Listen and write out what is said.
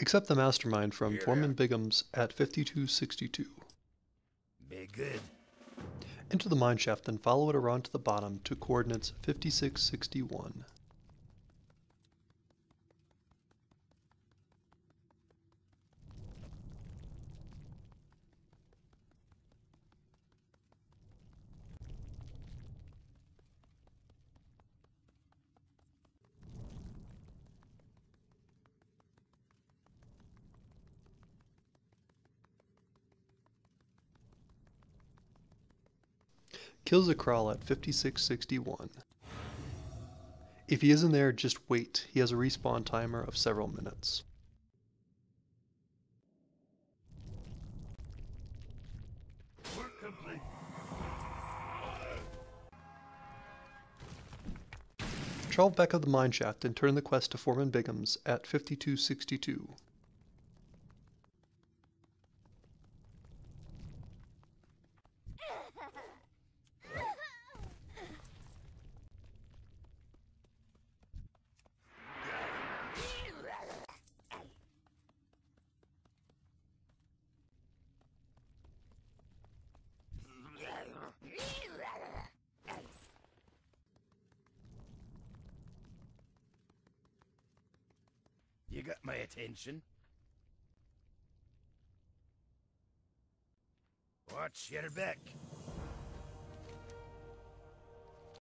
Accept the mastermind from Here, Foreman. Biggums at 5262. Be good. Enter the mineshaft and follow it around to the bottom to coordinates 5661. Kill Z'kral at 5661. If he isn't there, just wait. He has a respawn timer of several minutes. Travel back up the mineshaft and turn the quest to Foreman Biggums at 5262. You got my attention. Watch your back.